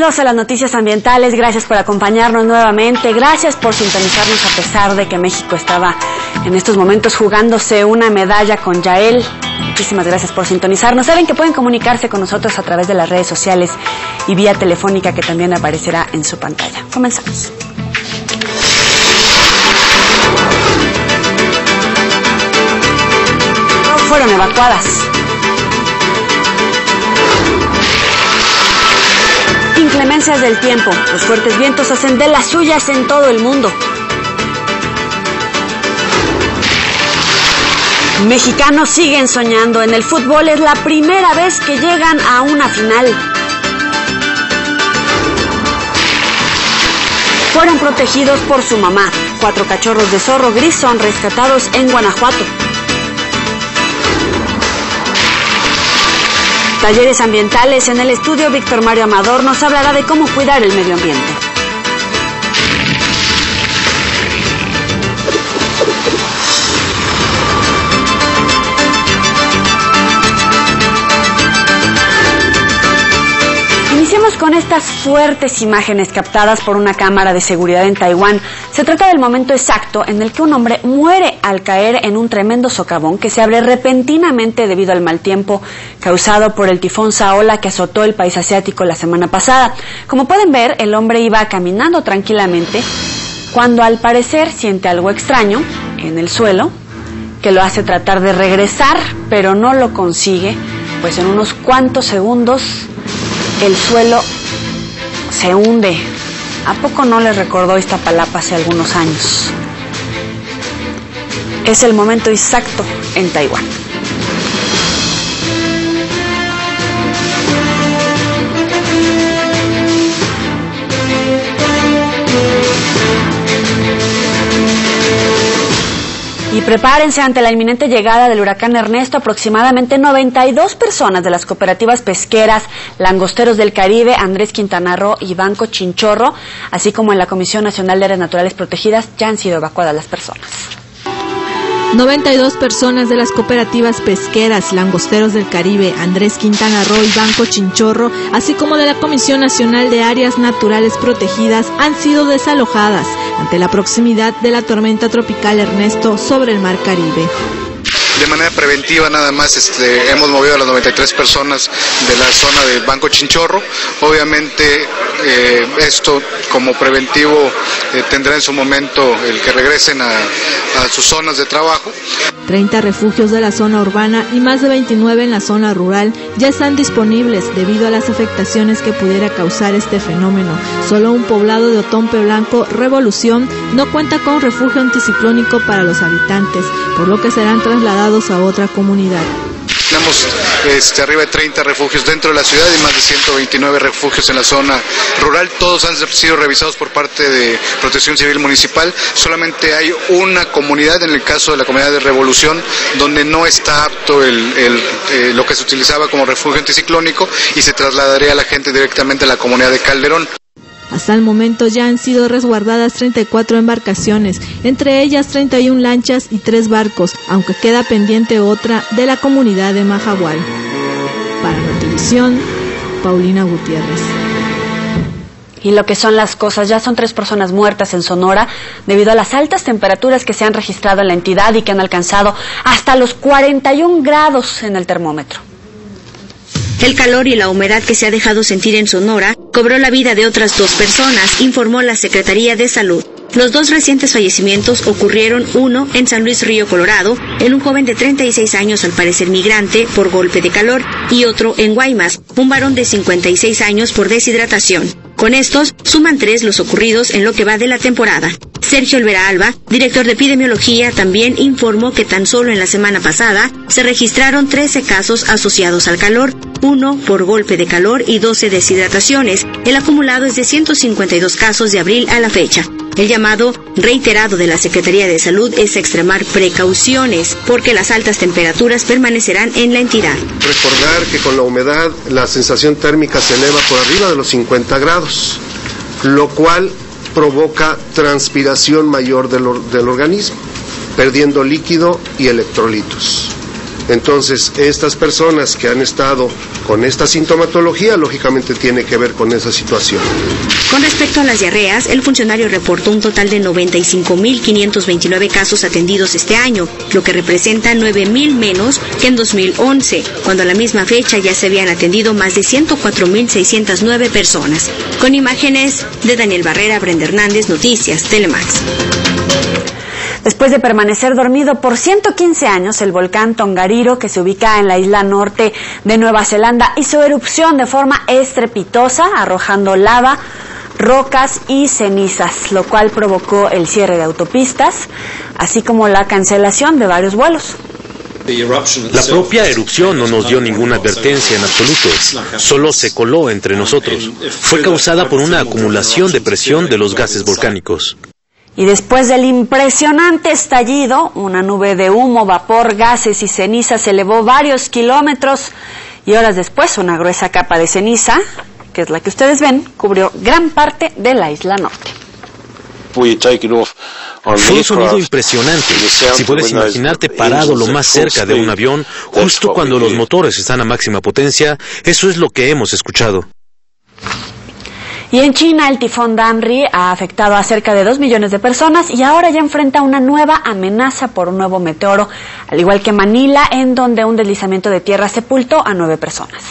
Bienvenidos a las noticias ambientales, gracias por acompañarnos nuevamente, gracias por sintonizarnos a pesar de que México estaba en estos momentos jugándose una medalla con Yael. Muchísimas gracias por sintonizarnos. Saben que pueden comunicarse con nosotros a través de las redes sociales y vía telefónica que también aparecerá en su pantalla. Comenzamos. Fueron evacuadas. Del tiempo. Los fuertes vientos hacen de las suyas en todo el mundo. Mexicanos siguen soñando. En el fútbol es la primera vez que llegan a una final. Fueron protegidos por su mamá. Cuatro cachorros de zorro gris son rescatados en Guanajuato. Talleres ambientales en el estudio Víctor Mario Amador nos hablará de cómo cuidar el medio ambiente. Con estas fuertes imágenes captadas por una cámara de seguridad en Taiwán. Se trata del momento exacto en el que un hombre muere al caer en un tremendo socavón que se abre repentinamente debido al mal tiempo causado por el tifón Saola que azotó el país asiático la semana pasada. Como pueden ver, el hombre iba caminando tranquilamente cuando al parecer siente algo extraño en el suelo que lo hace tratar de regresar, pero no lo consigue, pues en unos cuantos segundos el suelo se hunde. ¿A poco no le recordó esta palapa hace algunos años? Es el momento exacto en Taiwán. Y prepárense ante la inminente llegada del huracán Ernesto. Aproximadamente 92 personas de las cooperativas pesqueras Langosteros del Caribe, Andrés Quintana Roo y Banco Chinchorro, así como en la Comisión Nacional de Áreas Naturales Protegidas, ya han sido evacuadas las personas. 92 personas de las cooperativas pesqueras Langosteros del Caribe, Andrés Quintana Roo y Banco Chinchorro, así como de la Comisión Nacional de Áreas Naturales Protegidas, han sido desalojadas ante la proximidad de la tormenta tropical Ernesto sobre el Mar Caribe. De manera preventiva nada más este, hemos movido a las 93 personas de la zona del Banco Chinchorro. Obviamente eh, esto como preventivo eh, tendrá en su momento el que regresen a, a sus zonas de trabajo. 30 refugios de la zona urbana y más de 29 en la zona rural ya están disponibles debido a las afectaciones que pudiera causar este fenómeno. Solo un poblado de Otompe Blanco, Revolución, no cuenta con refugio anticiclónico para los habitantes, por lo que serán trasladados a otra comunidad. Tenemos este, arriba de 30 refugios dentro de la ciudad y más de 129 refugios en la zona rural. Todos han sido revisados por parte de Protección Civil Municipal. Solamente hay una comunidad, en el caso de la comunidad de Revolución, donde no está apto el, eh, lo que se utilizaba como refugio anticiclónico y se trasladaría a la gente directamente a la comunidad de Calderón. Hasta el momento ya han sido resguardadas 34 embarcaciones, entre ellas 31 lanchas y 3 barcos, aunque queda pendiente otra de la comunidad de Majahual. Para Notivisión, Paulina Gutiérrez. Y lo que son las cosas, ya son tres personas muertas en Sonora debido a las altas temperaturas que se han registrado en la entidad y que han alcanzado hasta los 41 grados en el termómetro. El calor y la humedad que se ha dejado sentir en Sonora cobró la vida de otras dos personas, informó la Secretaría de Salud. Los dos recientes fallecimientos ocurrieron uno en San Luis Río Colorado, en un joven de 36 años al parecer migrante por golpe de calor, y otro en Guaymas, un varón de 56 años por deshidratación. Con estos, suman tres los ocurridos en lo que va de la temporada. Sergio Olvera Alba, director de epidemiología, también informó que tan solo en la semana pasada se registraron 13 casos asociados al calor, uno por golpe de calor y 12 deshidrataciones. El acumulado es de 152 casos de abril a la fecha. El llamado reiterado de la Secretaría de Salud es extremar precauciones porque las altas temperaturas permanecerán en la entidad. Recordar que con la humedad la sensación térmica se eleva por arriba de los 50 grados, lo cual provoca transpiración mayor del, del organismo, perdiendo líquido y electrolitos. Entonces, estas personas que han estado con esta sintomatología, lógicamente tiene que ver con esa situación. Con respecto a las diarreas, el funcionario reportó un total de 95.529 casos atendidos este año, lo que representa 9.000 menos que en 2011, cuando a la misma fecha ya se habían atendido más de 104.609 personas. Con imágenes de Daniel Barrera, Brenda Hernández, Noticias, Telemax. Después de permanecer dormido por 115 años, el volcán Tongariro, que se ubica en la isla norte de Nueva Zelanda, hizo erupción de forma estrepitosa, arrojando lava, rocas y cenizas, lo cual provocó el cierre de autopistas, así como la cancelación de varios vuelos. La propia erupción no nos dio ninguna advertencia en absoluto, solo se coló entre nosotros. Fue causada por una acumulación de presión de los gases volcánicos. Y después del impresionante estallido, una nube de humo, vapor, gases y ceniza se elevó varios kilómetros y horas después una gruesa capa de ceniza, que es la que ustedes ven, cubrió gran parte de la isla norte. Fue un sonido impresionante. Si puedes imaginarte parado lo más cerca de un avión, justo cuando los motores están a máxima potencia, eso es lo que hemos escuchado. Y en China el tifón Damri ha afectado a cerca de 2 millones de personas y ahora ya enfrenta una nueva amenaza por un nuevo meteoro, al igual que Manila, en donde un deslizamiento de tierra sepultó a nueve personas.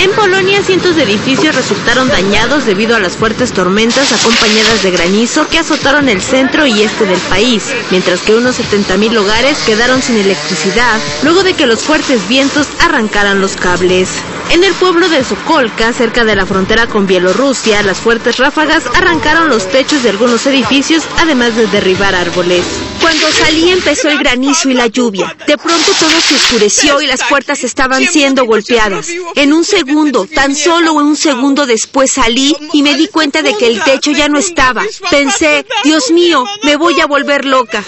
En Polonia, cientos de edificios resultaron dañados debido a las fuertes tormentas acompañadas de granizo que azotaron el centro y este del país, mientras que unos 70.000 hogares quedaron sin electricidad luego de que los fuertes vientos arrancaran los cables. En el pueblo de Sokolka, cerca de la frontera con Bielorrusia, las fuertes ráfagas arrancaron los techos de algunos edificios, además de derribar árboles. Cuando salí empezó el granizo y la lluvia. De pronto todo se oscureció y las puertas estaban siendo golpeadas. En un segundo, tan solo un segundo después salí y me di cuenta de que el techo ya no estaba. Pensé, Dios mío, me voy a volver loca.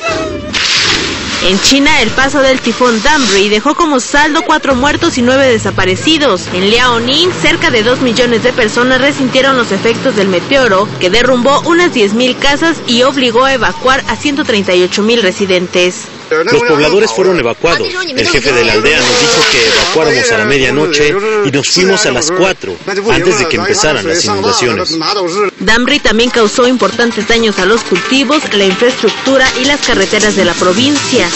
En China, el paso del tifón Damri dejó como saldo cuatro muertos y nueve desaparecidos. En Liaoning, cerca de dos millones de personas resintieron los efectos del meteoro, que derrumbó unas 10.000 casas y obligó a evacuar a 138.000 residentes. Los pobladores fueron evacuados. El jefe de la aldea nos dijo que evacuáramos a la medianoche y nos fuimos a las 4, antes de que empezaran las inundaciones. Damri también causó importantes daños a los cultivos, la infraestructura y las carreteras de la provincia.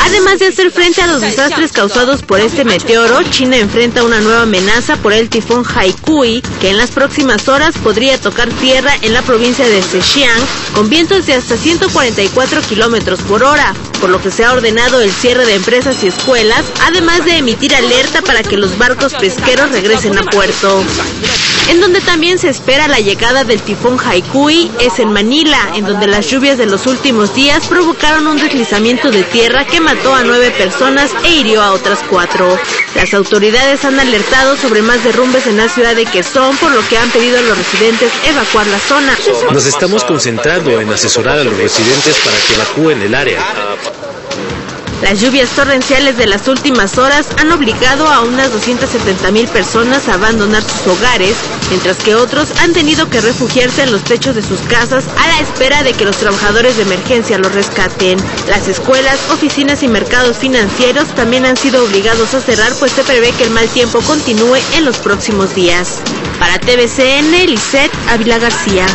Además de hacer frente a los desastres causados por este meteoro, China enfrenta una nueva amenaza por el tifón Haikui, que en las próximas horas podría tocar tierra en la provincia de Zhejiang con vientos de hasta 144 kilómetros por hora, por lo que se ordenado el cierre de empresas y escuelas, además de emitir alerta para que los barcos pesqueros regresen a puerto. En donde también se espera la llegada del tifón Haikui es en Manila, en donde las lluvias de los últimos días provocaron un deslizamiento de tierra que mató a nueve personas e hirió a otras cuatro. Las autoridades han alertado sobre más derrumbes en la ciudad de Quezón, por lo que han pedido a los residentes evacuar la zona. Nos estamos concentrando en asesorar a los residentes para que evacúen el área. Las lluvias torrenciales de las últimas horas han obligado a unas 270 mil personas a abandonar sus hogares, mientras que otros han tenido que refugiarse en los techos de sus casas a la espera de que los trabajadores de emergencia los rescaten. Las escuelas, oficinas y mercados financieros también han sido obligados a cerrar, pues se prevé que el mal tiempo continúe en los próximos días. Para TVCN, Lisette Ávila García.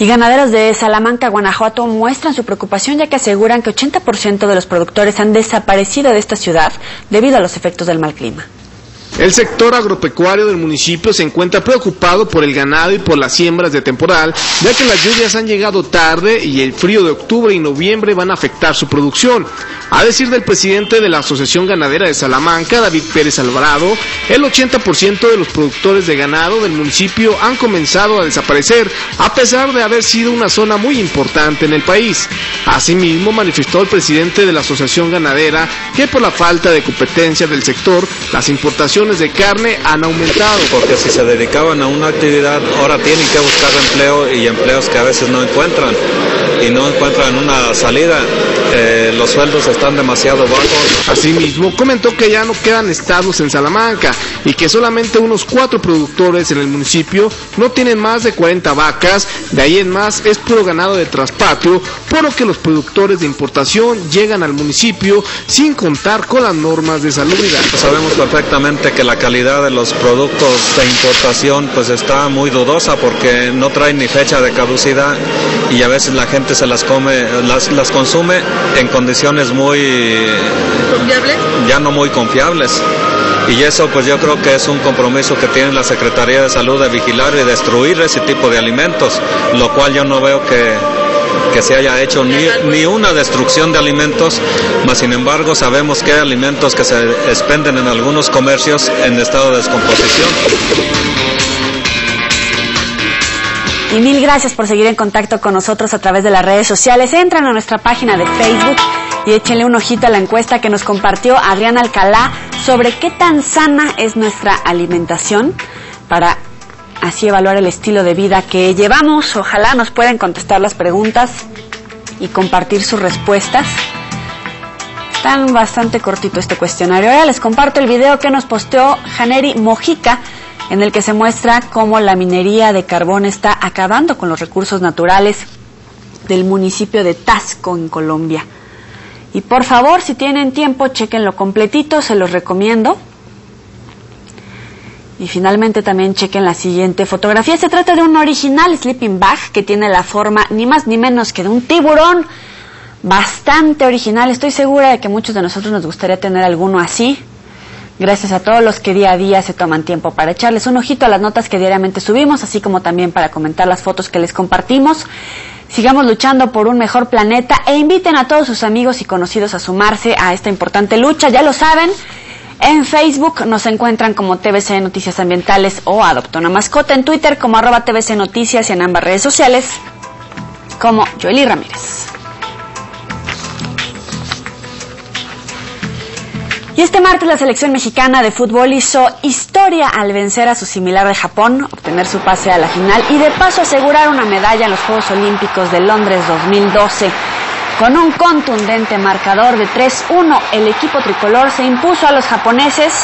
Y ganaderos de Salamanca, Guanajuato, muestran su preocupación ya que aseguran que 80% de los productores han desaparecido de esta ciudad debido a los efectos del mal clima. El sector agropecuario del municipio se encuentra preocupado por el ganado y por las siembras de temporal, ya que las lluvias han llegado tarde y el frío de octubre y noviembre van a afectar su producción. A decir del presidente de la Asociación Ganadera de Salamanca, David Pérez Alvarado, el 80% de los productores de ganado del municipio han comenzado a desaparecer, a pesar de haber sido una zona muy importante en el país. Asimismo, manifestó el presidente de la Asociación Ganadera que por la falta de competencia del sector, las importaciones de carne han aumentado. Porque si se dedicaban a una actividad, ahora tienen que buscar empleo y empleos que a veces no encuentran y no encuentran una salida. Eh, los sueldos están demasiado bajos. Asimismo, comentó que ya no quedan estados en Salamanca y que solamente unos cuatro productores en el municipio no tienen más de 40 vacas, de ahí en más es puro ganado de traspatio, por lo que los productores de importación llegan al municipio sin contar con las normas de salubridad. Sabemos perfectamente que la calidad de los productos de importación pues está muy dudosa porque no traen ni fecha de caducidad y a veces la gente se las come, las, las consume en condiciones muy... ¿Confiables? Ya no muy confiables. Y eso pues yo creo que es un compromiso que tiene la Secretaría de Salud de vigilar y destruir ese tipo de alimentos, lo cual yo no veo que, que se haya hecho ni, ni, una destrucción de alimentos, mas sin embargo sabemos que hay alimentos que se expenden en algunos comercios en estado de descomposición. Y mil gracias por seguir en contacto con nosotros a través de las redes sociales. Entran a nuestra página de Facebook y échenle un ojito a la encuesta que nos compartió Adrián Alcalá sobre qué tan sana es nuestra alimentación para así evaluar el estilo de vida que llevamos. Ojalá nos puedan contestar las preguntas y compartir sus respuestas. Están bastante cortito este cuestionario. Ahora les comparto el video que nos posteó Janeri Mojica en el que se muestra cómo la minería de carbón está acabando con los recursos naturales del municipio de Tasco en Colombia. Y por favor, si tienen tiempo, chequenlo completito, se los recomiendo. Y finalmente también chequen la siguiente fotografía. Se trata de un original sleeping bag que tiene la forma ni más ni menos que de un tiburón. Bastante original. Estoy segura de que muchos de nosotros nos gustaría tener alguno así. Gracias a todos los que día a día se toman tiempo para echarles un ojito a las notas que diariamente subimos, así como también para comentar las fotos que les compartimos. Sigamos luchando por un mejor planeta e inviten a todos sus amigos y conocidos a sumarse a esta importante lucha. Ya lo saben, en Facebook nos encuentran como TVC Noticias Ambientales o Adopta una Mascota. En Twitter como arroba TVC Noticias y en ambas redes sociales como Joely Ramírez. Y este martes la selección mexicana de fútbol hizo historia al vencer a su similar de Japón, obtener su pase a la final y de paso asegurar una medalla en los Juegos Olímpicos de Londres 2012. Con un contundente marcador de 3-1, el equipo tricolor se impuso a los japoneses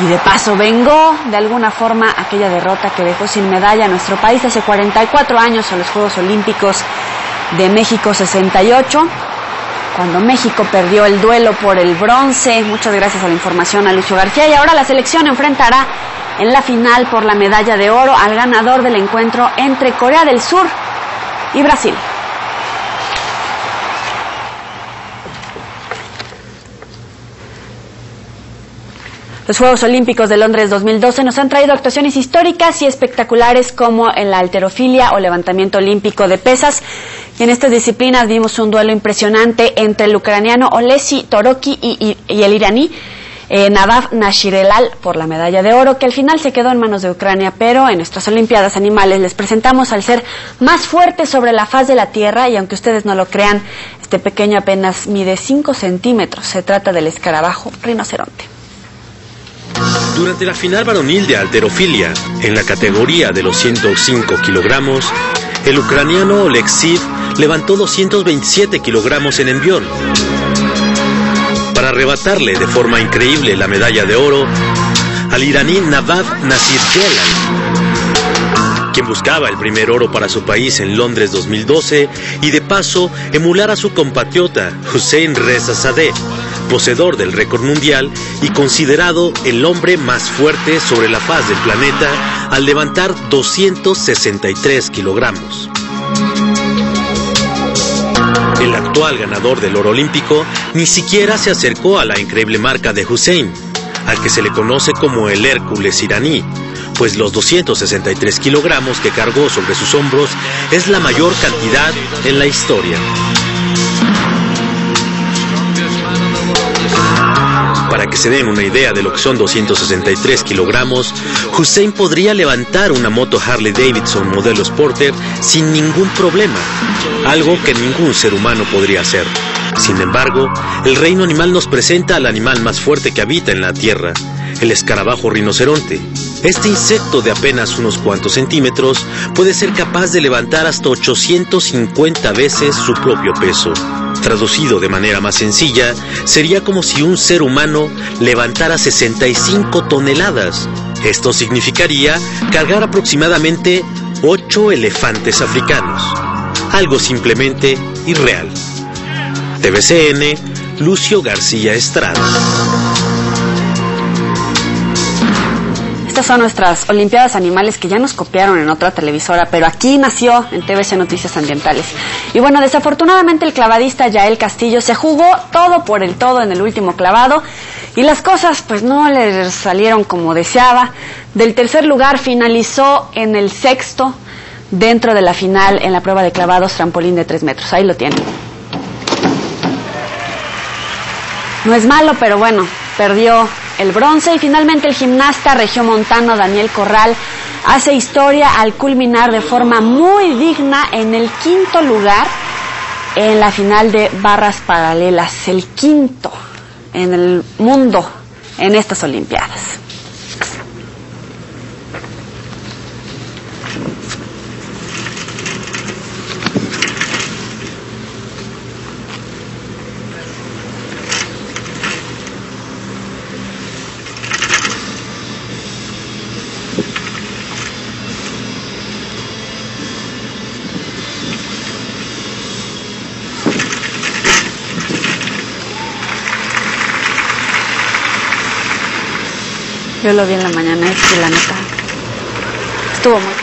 y de paso vengó de alguna forma aquella derrota que dejó sin medalla a nuestro país hace 44 años a los Juegos Olímpicos de México 68 cuando México perdió el duelo por el bronce. Muchas gracias a la información a Lucio García. Y ahora la selección enfrentará en la final por la medalla de oro al ganador del encuentro entre Corea del Sur y Brasil. Los Juegos Olímpicos de Londres 2012 nos han traído actuaciones históricas y espectaculares como en la alterofilia o levantamiento olímpico de pesas. En estas disciplinas vimos un duelo impresionante entre el ucraniano Olesi Toroki y, el iraní eh, Nadav Nashirelal por la medalla de oro, que al final se quedó en manos de Ucrania, pero en nuestras Olimpiadas Animales les presentamos al ser más fuerte sobre la faz de la Tierra y aunque ustedes no lo crean, este pequeño apenas mide 5 centímetros. Se trata del escarabajo rinoceronte. Durante la final varonil de alterofilia, en la categoría de los 105 kilogramos, el ucraniano Oleksiv levantó 227 kilogramos en envión. Para arrebatarle de forma increíble la medalla de oro al iraní Navad Nasirjelal, quien buscaba el primer oro para su país en Londres 2012 y de paso emular a su compatriota Hussein Reza Sadeh, poseedor del récord mundial y considerado el hombre más fuerte sobre la faz del planeta al levantar 263 kilogramos. El actual ganador del oro olímpico ni siquiera se acercó a la increíble marca de Hussein, al que se le conoce como el Hércules iraní, pues los 263 kilogramos que cargó sobre sus hombros es la mayor cantidad en la historia. Para que se den una idea de lo que son 263 kilogramos, Hussein podría levantar una moto Harley Davidson modelo Sporter sin ningún problema, algo que ningún ser humano podría hacer. Sin embargo, el reino animal nos presenta al animal más fuerte que habita en la Tierra, el escarabajo rinoceronte. Este insecto de apenas unos cuantos centímetros puede ser capaz de levantar hasta 850 veces su propio peso. Traducido de manera más sencilla, sería como si un ser humano levantara 65 toneladas. Esto significaría cargar aproximadamente 8 elefantes africanos. Algo simplemente irreal. TVCN, Lucio García Estrada. Estas son nuestras Olimpiadas Animales que ya nos copiaron en otra televisora, pero aquí nació en TVC Noticias Ambientales. Y bueno, desafortunadamente el clavadista Yael Castillo se jugó todo por el todo en el último clavado y las cosas pues no le salieron como deseaba. Del tercer lugar finalizó en el sexto dentro de la final en la prueba de clavados trampolín de tres metros. Ahí lo tienen. No es malo, pero bueno, perdió el bronce y finalmente el gimnasta regiomontano Daniel Corral hace historia al culminar de forma muy digna en el quinto lugar en la final de barras paralelas, el quinto en el mundo en estas Olimpiadas. Yo lo vi en la mañana y la neta estuvo muy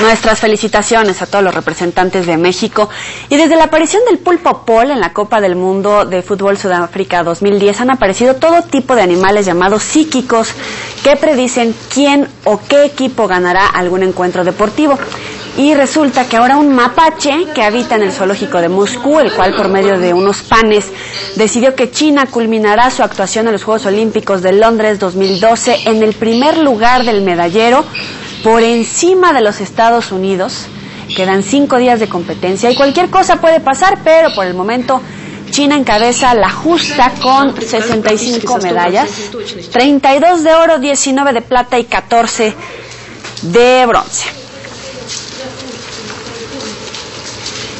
Nuestras felicitaciones a todos los representantes de México. Y desde la aparición del pulpo pol en la Copa del Mundo de Fútbol Sudáfrica 2010 han aparecido todo tipo de animales llamados psíquicos que predicen quién o qué equipo ganará algún encuentro deportivo. Y resulta que ahora un mapache que habita en el zoológico de Moscú, el cual por medio de unos panes decidió que China culminará su actuación en los Juegos Olímpicos de Londres 2012 en el primer lugar del medallero por encima de los Estados Unidos. Quedan cinco días de competencia y cualquier cosa puede pasar, pero por el momento China encabeza la justa con 65 medallas, 32 de oro, 19 de plata y 14 de bronce.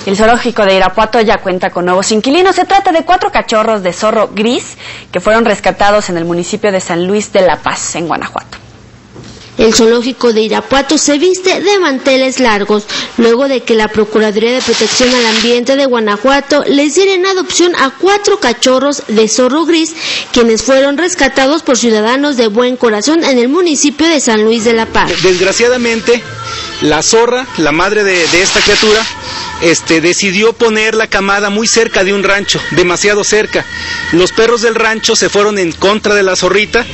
El zoológico de Irapuato ya cuenta con nuevos inquilinos. Se trata de cuatro cachorros de zorro gris que fueron rescatados en el municipio de San Luis de la Paz, en Guanajuato. El zoológico de Irapuato se viste de manteles largos, luego de que la Procuraduría de Protección al Ambiente de Guanajuato les diera adopción a cuatro cachorros de zorro gris, quienes fueron rescatados por ciudadanos de buen corazón en el municipio de San Luis de la Paz. Desgraciadamente, la zorra, la madre de, de esta criatura, este, decidió poner la camada muy cerca de un rancho, demasiado cerca. Los perros del rancho se fueron en contra de la zorrita,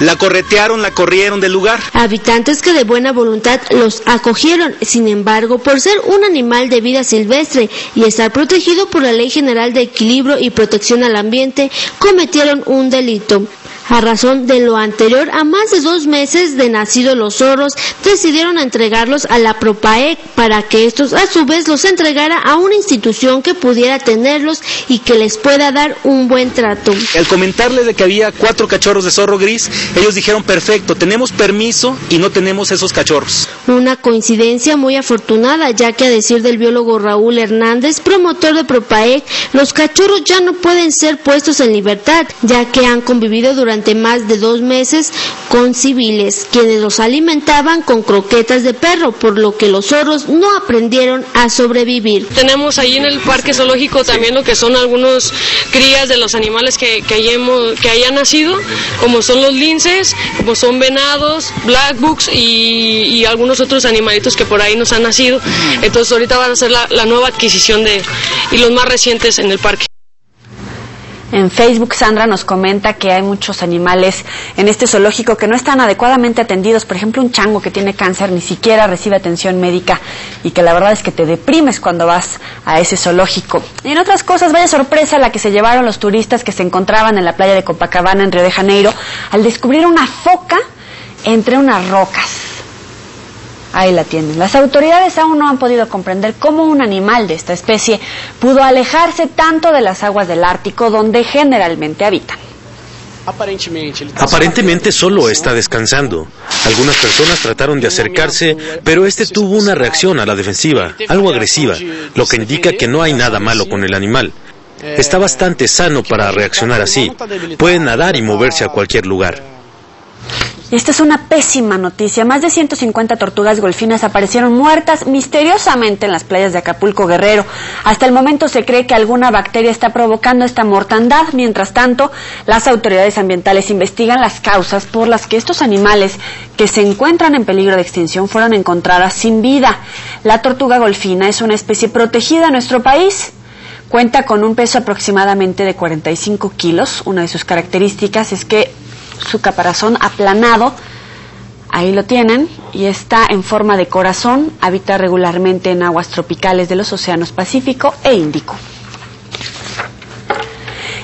la corretearon, la corrieron del lugar. Habitantes que de buena voluntad los acogieron, sin embargo, por ser un animal de vida silvestre y estar protegido por la Ley General de Equilibrio y Protección al Ambiente, cometieron un delito. A razón de lo anterior, a más de dos meses de nacidos los zorros, decidieron entregarlos a la Propaec para que estos a su vez los entregara a una institución que pudiera tenerlos y que les pueda dar un buen trato. Al comentarles de que había cuatro cachorros de zorro gris, ellos dijeron perfecto, tenemos permiso y no tenemos esos cachorros. Una coincidencia muy afortunada, ya que a decir del biólogo Raúl Hernández, promotor de Propaec, los cachorros ya no pueden ser puestos en libertad, ya que han convivido durante durante más de dos meses con civiles, quienes los alimentaban con croquetas de perro, por lo que los zorros no aprendieron a sobrevivir. Tenemos ahí en el parque zoológico también lo que son algunos crías de los animales que, que, hayamos, que hayan nacido, como son los linces, como son venados, black books y, y, algunos otros animalitos que por ahí nos han nacido. Entonces ahorita van a ser la, la nueva adquisición de y los más recientes en el parque. En Facebook, Sandra nos comenta que hay muchos animales en este zoológico que no están adecuadamente atendidos. Por ejemplo, un chango que tiene cáncer ni siquiera recibe atención médica y que la verdad es que te deprimes cuando vas a ese zoológico. Y en otras cosas, vaya sorpresa la que se llevaron los turistas que se encontraban en la playa de Copacabana, en Río de Janeiro, al descubrir una foca entre unas rocas. Ahí la tienen. Las autoridades aún no han podido comprender cómo un animal de esta especie pudo alejarse tanto de las aguas del Ártico donde generalmente habitan. Aparentemente solo está descansando. Algunas personas trataron de acercarse, pero este tuvo una reacción a la defensiva, algo agresiva, lo que indica que no hay nada malo con el animal. Está bastante sano para reaccionar así. Puede nadar y moverse a cualquier lugar. Esta es una pésima noticia. Más de 150 tortugas golfinas aparecieron muertas misteriosamente en las playas de Acapulco Guerrero. Hasta el momento se cree que alguna bacteria está provocando esta mortandad. Mientras tanto, las autoridades ambientales investigan las causas por las que estos animales que se encuentran en peligro de extinción fueron encontradas sin vida. La tortuga golfina es una especie protegida en nuestro país. Cuenta con un peso aproximadamente de 45 kilos. Una de sus características es que su caparazón aplanado. Ahí lo tienen y está en forma de corazón. Habita regularmente en aguas tropicales de los océanos Pacífico e Índico.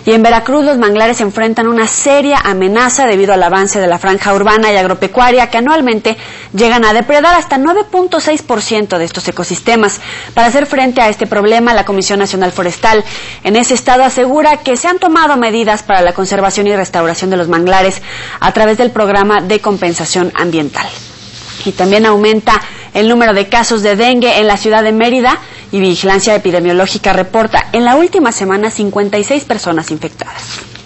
Y en Veracruz los manglares enfrentan una seria amenaza debido al avance de la franja urbana y agropecuaria que anualmente llegan a depredar hasta 9.6% de estos ecosistemas. Para hacer frente a este problema, la Comisión Nacional Forestal en ese estado asegura que se han tomado medidas para la conservación y restauración de los manglares a través del programa de compensación ambiental. Y también aumenta el número de casos de dengue en la ciudad de Mérida y Vigilancia Epidemiológica reporta en la última semana 56 personas infectadas.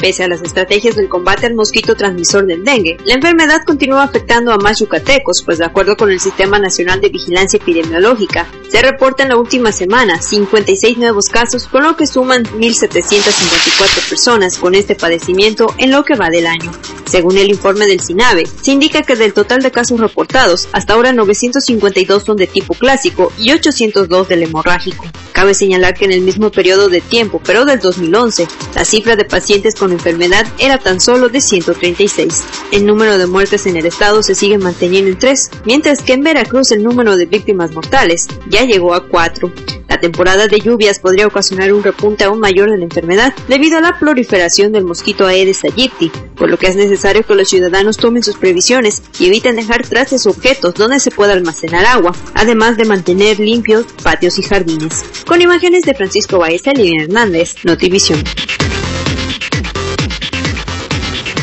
Pese a las estrategias del combate al mosquito transmisor del dengue, la enfermedad continúa afectando a más yucatecos, pues de acuerdo con el Sistema Nacional de Vigilancia Epidemiológica, se reporta en la última semana 56 nuevos casos, con lo que suman 1.754 personas con este padecimiento en lo que va del año. Según el informe del SINAVE, se indica que del total de casos reportados, hasta ahora 952 son de tipo clásico y 802 del hemorrágico. Cabe señalar que en el mismo periodo de tiempo, pero del 2011, la cifra de pacientes con enfermedad era tan solo de 136. El número de muertes en el estado se sigue manteniendo en 3, mientras que en Veracruz el número de víctimas mortales ya llegó a 4. La temporada de lluvias podría ocasionar un repunte aún mayor de la enfermedad debido a la proliferación del mosquito Aedes aegypti, por lo que es necesario que los ciudadanos tomen sus previsiones y eviten dejar trastes o objetos donde se pueda almacenar agua, además de mantener limpios patios y jardines. Con imágenes de Francisco Baeza y Hernández, Notivisión.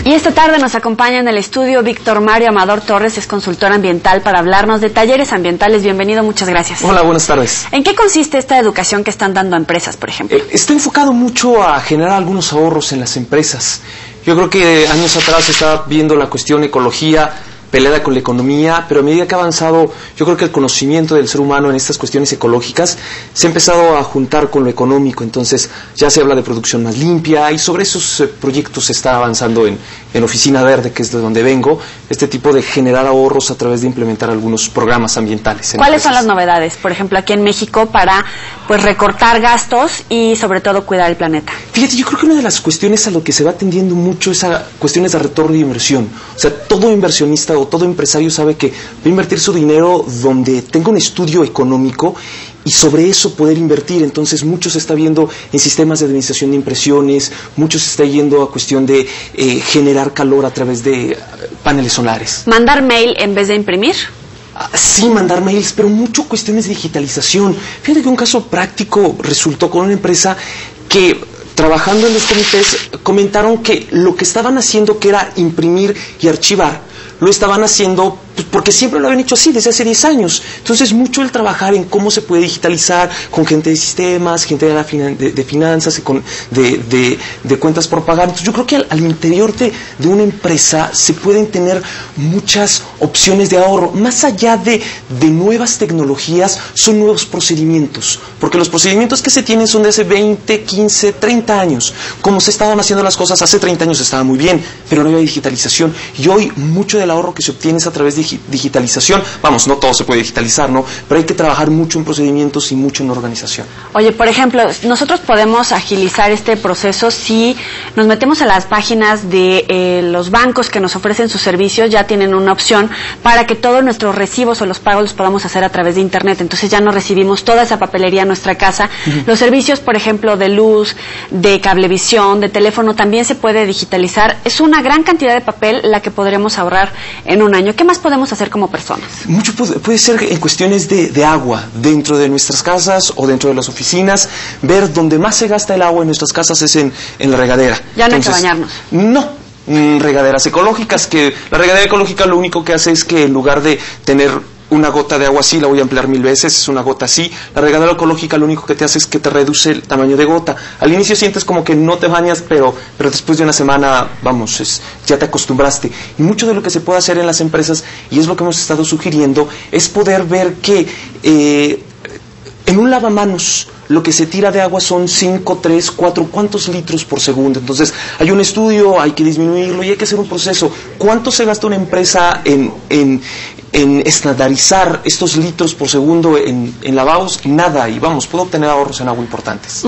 Y esta tarde nos acompaña en el estudio Víctor Mario Amador Torres, es consultor ambiental para hablarnos de talleres ambientales. Bienvenido, muchas gracias. Hola, buenas tardes. ¿En qué consiste esta educación que están dando a empresas, por ejemplo? Eh, está enfocado mucho a generar algunos ahorros en las empresas. Yo creo que años atrás estaba viendo la cuestión ecología, peleada con la economía, pero a medida que ha avanzado, yo creo que el conocimiento del ser humano en estas cuestiones ecológicas se ha empezado a juntar con lo económico, entonces ya se habla de producción más limpia y sobre esos eh, proyectos se está avanzando en, en Oficina Verde, que es de donde vengo, este tipo de generar ahorros a través de implementar algunos programas ambientales. ¿Cuáles son las novedades, por ejemplo, aquí en México para pues recortar gastos y sobre todo cuidar el planeta? Fíjate, yo creo que una de las cuestiones a lo que se va atendiendo mucho es a cuestiones de retorno de inversión. O sea, todo inversionista o todo empresario sabe que va a invertir su dinero donde tenga un estudio económico y sobre eso poder invertir. Entonces, mucho se está viendo en sistemas de administración de impresiones, mucho se está yendo a cuestión de eh, generar calor a través de eh, paneles solares. ¿Mandar mail en vez de imprimir? Ah, sí, mandar mails, pero mucho cuestiones de digitalización. Fíjate que un caso práctico resultó con una empresa que trabajando en los comités comentaron que lo que estaban haciendo que era imprimir y archivar, lo estaban haciendo pues, porque siempre lo habían hecho así desde hace 10 años. Entonces, mucho el trabajar en cómo se puede digitalizar con gente de sistemas, gente de, la de, finanzas, con, de, de, cuentas por pagar. Entonces, yo creo que al, interior de, una empresa se pueden tener muchas opciones de ahorro. Más allá de, nuevas tecnologías, son nuevos procedimientos. Porque los procedimientos que se tienen son de hace 20, 15, 30 años. Como se estaban haciendo las cosas hace 30 años estaba muy bien, pero no había digitalización. Y hoy mucho del ahorro que se obtiene es a través de digitalización. Vamos, no todo se puede digitalizar, ¿no? Pero hay que trabajar mucho en procedimientos y mucho en organización. Oye, por ejemplo, nosotros podemos agilizar este proceso si nos metemos a las páginas de eh, los bancos que nos ofrecen sus servicios, ya tienen una opción para que todos nuestros recibos o los pagos los podamos hacer a través de Internet. Entonces ya no recibimos toda esa papelería en nuestra casa. Los servicios, por ejemplo, de luz, de cablevisión, de teléfono, también se puede digitalizar. Es una gran cantidad de papel la que podremos ahorrar en un año. ¿Qué más podemos hacer como personas? Mucho puede, ser en cuestiones de, agua, dentro de nuestras casas o dentro de las oficinas, ver dónde más se gasta el agua en nuestras casas es en, la regadera. Ya no hay que bañarnos. No, mm, regaderas ecológicas, que la regadera ecológica lo único que hace es que en lugar de tener una gota de agua así, la voy a emplear mil veces, es una gota así. La regadera ecológica lo único que te hace es que te reduce el tamaño de gota. Al inicio sientes como que no te bañas, pero, pero después de una semana, vamos, es, ya te acostumbraste. Y mucho de lo que se puede hacer en las empresas, y es lo que hemos estado sugiriendo, es poder ver que eh, en un lavamanos lo que se tira de agua son 5, 3, 4, ¿cuántos litros por segundo? Entonces, hay un estudio, hay que disminuirlo y hay que hacer un proceso. ¿Cuánto se gasta una empresa en, en, en estandarizar estos litros por segundo en, en, lavabos? Nada, y vamos, puedo obtener ahorros en agua importantes.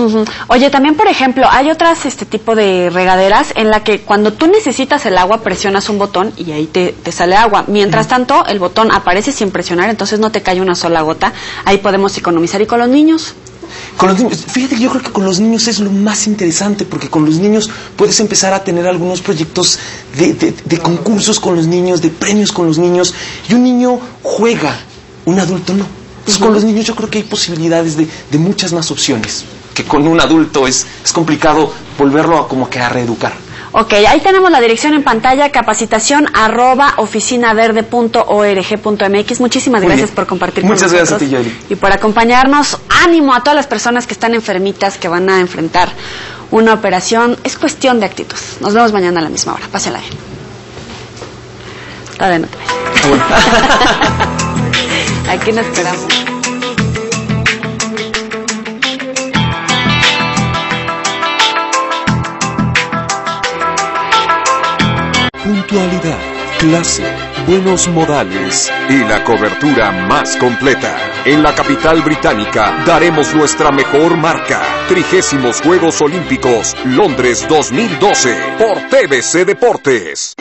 Oye, también, por ejemplo, hay otras este tipo de regaderas en la que cuando tú necesitas el agua, presionas un botón y ahí te, te sale agua. Mientras tanto, el botón aparece sin presionar, entonces no te cae una sola gota. Ahí podemos economizar. ¿Y con los niños? Con los niños, fíjate que yo creo que con los niños es lo más interesante, porque con los niños puedes empezar a tener algunos proyectos de, concursos con los niños, de premios con los niños, y un niño juega, un adulto no. Entonces con los niños yo creo que hay posibilidades de, muchas más opciones, que con un adulto es, es complicado volverlo a como que a reeducar. Ok, ahí tenemos la dirección en pantalla, capacitación arroba oficinaverde.org.mx. Muchísimas gracias por compartir con nosotros. Muchas gracias a ti, Y por acompañarnos. Ánimo a todas las personas que están enfermitas, que van a enfrentar una operación. Es cuestión de actitud. Nos vemos mañana a la misma hora. Pásela bien. Todavía no te Aquí nos esperamos. Puntualidad, clase, buenos modales y la cobertura más completa. En la capital británica daremos nuestra mejor marca. Trigésimos Juegos Olímpicos Londres 2012 por TBC Deportes.